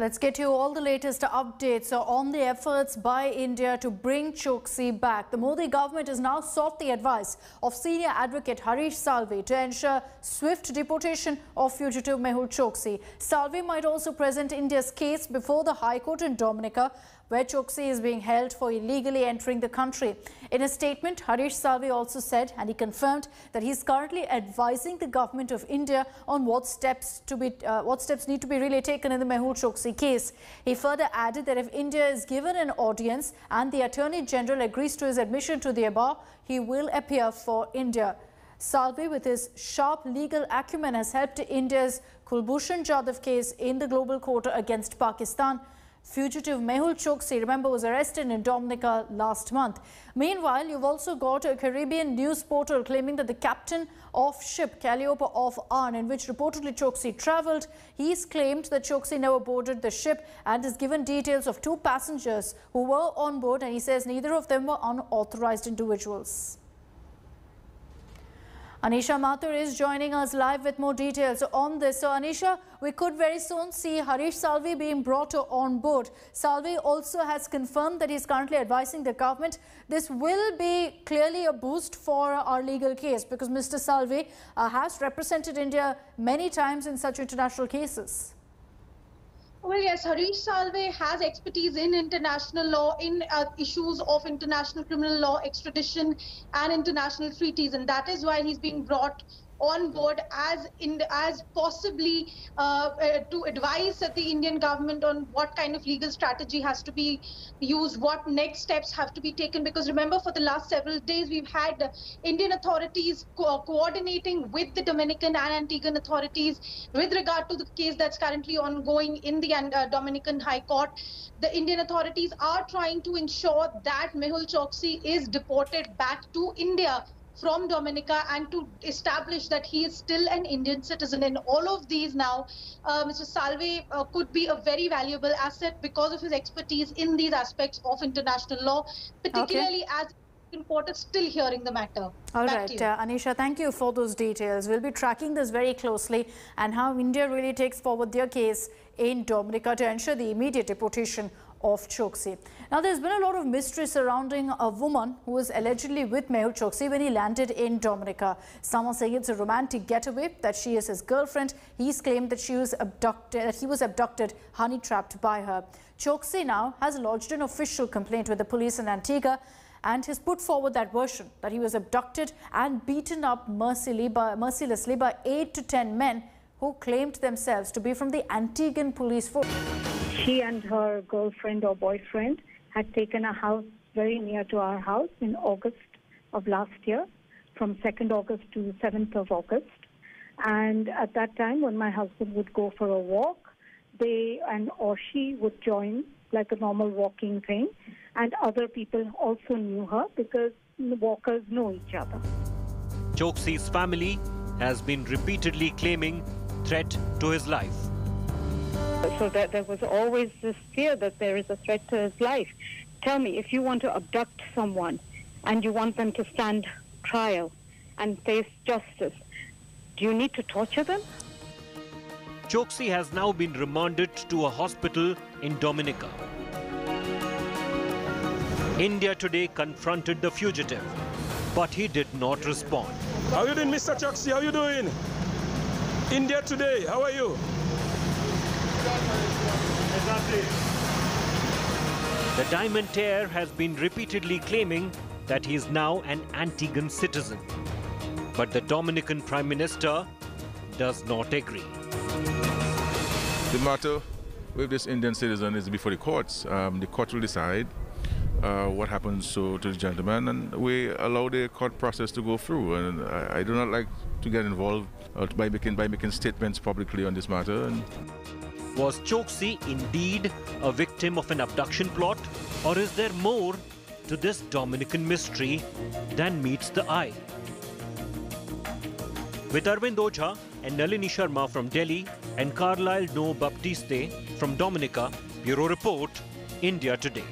Let's get you all the latest updates on the efforts by India to bring Choksi back. The Modi government has now sought the advice of senior advocate Harish Salve to ensure swift deportation of fugitive Mehul Choksi. Salve might also present India's case before the High Court in Dominica where Choksi is being held for illegally entering the country. In a statement, Harish Salve also said, and he confirmed, that he is currently advising the government of India on what steps to be, uh, what steps need to be really taken in the Mehul Choksi case. He further added that if India is given an audience and the Attorney General agrees to his admission to the above, he will appear for India. Salve, with his sharp legal acumen, has helped India's Kulbhushan Jadhav case in the global court against Pakistan. Fugitive Mehul Choksi, remember, was arrested in Dominica last month. Meanwhile, you've also got a Caribbean news portal claiming that the captain of ship Calliope of Arne, in which reportedly Choksi travelled, he's claimed that Choksi never boarded the ship and has given details of two passengers who were on board and he says neither of them were unauthorized individuals. Anisha Mathur is joining us live with more details on this. So Anisha, we could very soon see Harish Salve being brought on board. Salve also has confirmed that he is currently advising the government. This will be clearly a boost for our legal case because Mr. Salve uh, has represented India many times in such international cases. Well, yes, Harish Salve has expertise in international law, in uh, issues of international criminal law, extradition, and international treaties, and that is why he's being brought on board as in as possibly uh, uh, to advise the Indian government on what kind of legal strategy has to be used, what next steps have to be taken. Because remember, for the last several days, we've had Indian authorities co coordinating with the Dominican and Antiguan authorities with regard to the case that's currently ongoing in the uh, Dominican High Court. The Indian authorities are trying to ensure that Mehul Choksi is deported back to India from Dominica and to establish that he is still an Indian citizen. And all of these now, uh, Mr. Salve uh, could be a very valuable asset because of his expertise in these aspects of international law, particularly okay. as Court is still hearing the matter. All Back right, uh, Anisha, thank you for those details. We'll be tracking this very closely and how India really takes forward their case in Dominica to ensure the immediate deportation of Choksi. Now, there's been a lot of mystery surrounding a woman who was allegedly with Mehul Choksi when he landed in Dominica. Some are saying it's a romantic getaway, that she is his girlfriend. He's claimed that she was abducted, that he was abducted, honey-trapped by her. Choksi now has lodged an official complaint with the police in Antigua and has put forward that version that he was abducted and beaten up mercilessly by, mercilessly by 8 to 10 men who claimed themselves to be from the Antiguan police force. She and her girlfriend or boyfriend had taken a house very near to our house in August of last year, from 2nd August to 7th of August. And at that time, when my husband would go for a walk, they and or she would join like a normal walking thing. And other people also knew her because walkers know each other. Choksi's family has been repeatedly claiming threat to his life. So that there was always this fear that there is a threat to his life. Tell me, if you want to abduct someone and you want them to stand trial and face justice, do you need to torture them? Choksi has now been remanded to a hospital in Dominica. India today confronted the fugitive, but he did not respond. How are you doing, Mr. Choksi? How are you doing? India today, how are you? The Diamantaire has been repeatedly claiming that he is now an Antiguan citizen. But the Dominican Prime Minister does not agree. The matter with this Indian citizen is before the courts. Um, the court will decide uh, what happens to, to the gentleman and we allow the court process to go through. And I, I do not like to get involved uh, by, making, by making statements publicly on this matter. And was Choksi indeed a victim of an abduction plot? Or is there more to this Dominican mystery than meets the eye? With Arvind Ojha and Nalini Sharma from Delhi and Carlisle No Baptiste from Dominica, Bureau Report, India Today.